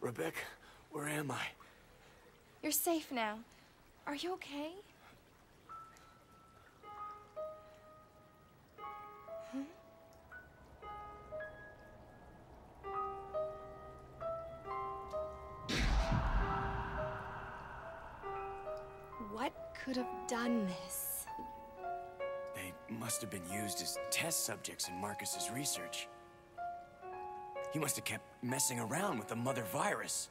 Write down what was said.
Rebecca, where am I? You're safe now. Are you okay? What could have done this? Must have been used as test subjects in Marcus's research. He must have kept messing around with the mother virus.